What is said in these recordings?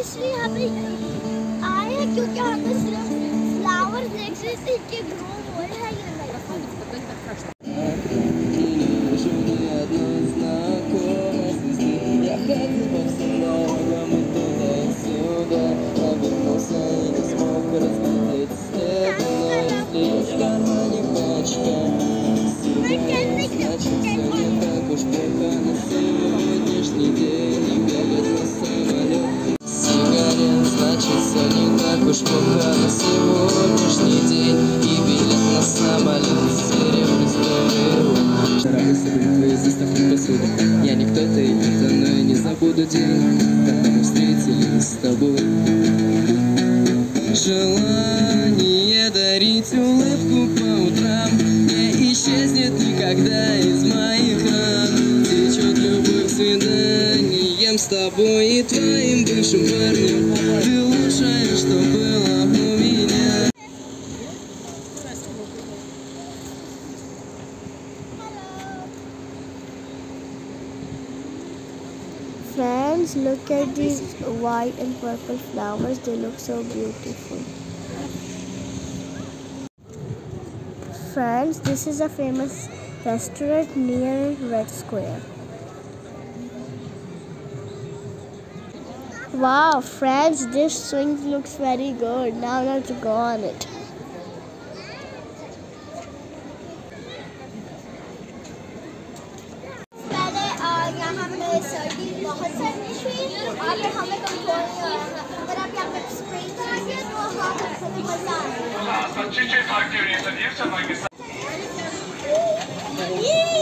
इसलिए यहाँ पे आए हैं क्योंकि हम सिर्फ़ फ्लावर देख रहे थे уж плохо на сегодняшний день И билет на самолет серебристый Стараюсь забыть твои заставки посуду Я не кто-то и это, но я не забуду день Когда мы встретились с тобой. Желание дарить улыбку по утрам Не исчезнет никогда из моих ран. Течет любовь к свиданиям с тобой и твоим бывшим парнем. Ты лучшее, что было у меня Friends, look at these white and purple flowers. They look so beautiful. Friends, this is a famous restaurant near Red Square. Wow, friends, this swing looks very good. Now I have to go on it. पहले अ, यहाँ पे सर्दी बहुत सर्दी थी अब हमें control नहीं हो रहा है अगर आप यहाँ पे स्प्रे करेंगे तो हाँ बहुत मजा आएगा Sanchiche Fakirisa Nilsson Magisa. Friends,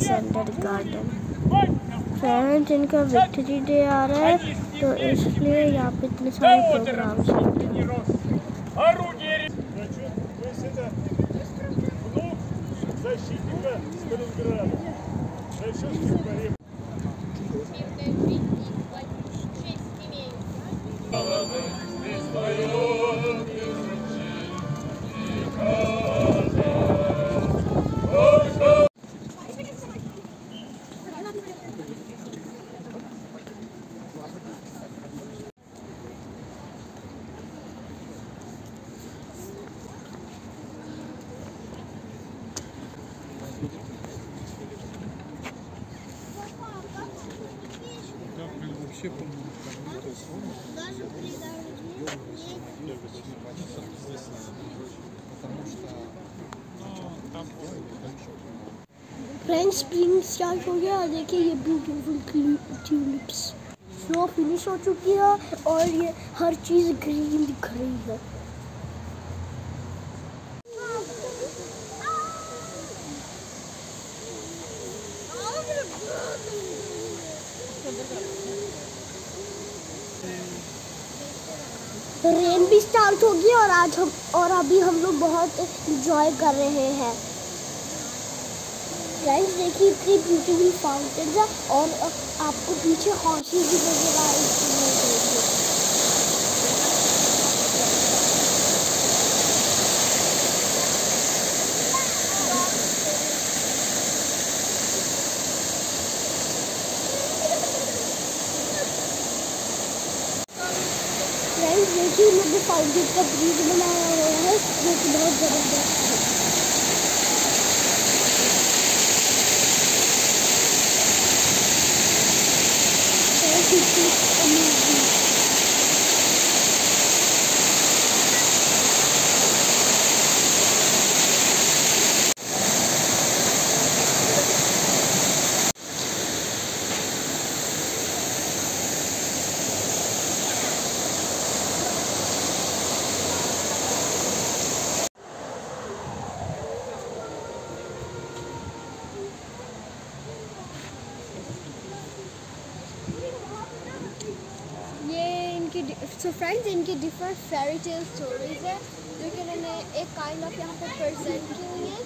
Alexander garden friends इनका विक्ट्री डे आ रहा है तो इसलिए यहाँ पे इतने सारे प्रोग्राम्स होते हैं फ्रेंड्स स्प्रिंग स्टार्ट हो गया देखिए ये ब्यूटीफुल ट्यूलिप्स स्नो फिनिश हो चुकी है और ये हर चीज़ ग्रीन दिख रही है रेन भी स्टार्ट हो गई और आज हम और अभी हम लोग बहुत इंजॉय कर रहे हैं। फ्रेंड्स देखिए इतनी ब्यूटीफुल फाउंटेन है और आपको पीछे हॉर्सेस भी नज़र आ रही हैं देखिए इन लोगों ने का ब्रिज बनाया हुआ है, जो कि बहुत ज़बरदस्त है। Thank it सो फ्रेंड्स इनकी डिफरेंट फेरी टेल स्टोरीज है, जो कि इन्होंने एक काइंड ऑफ़ यहाँ पर प्रेजेंट की हुई है।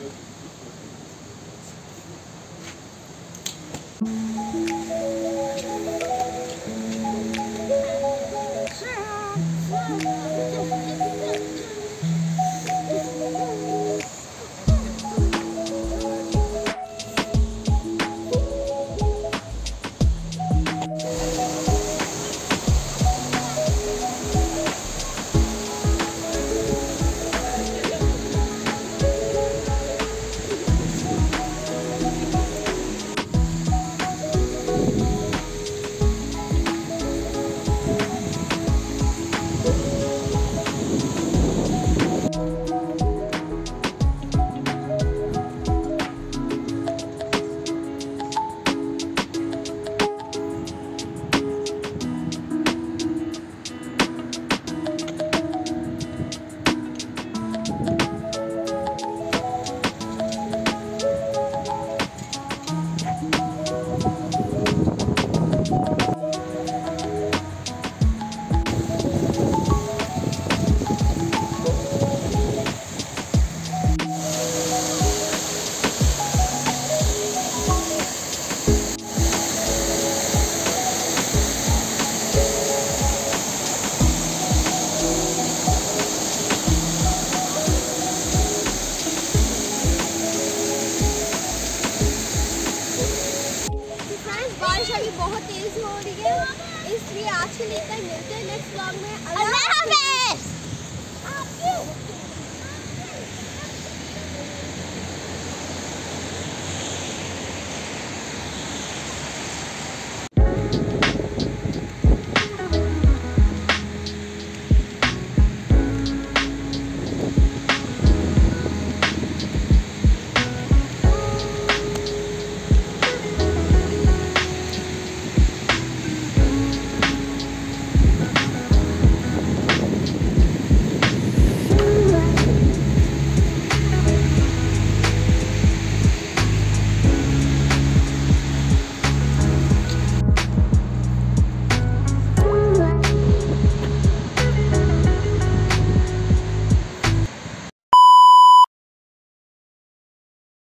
हो रही है। इसलिए आज के लिए मिलते हैं नेक्स्ट ब्लॉग में। अल्लाह हाफिज़।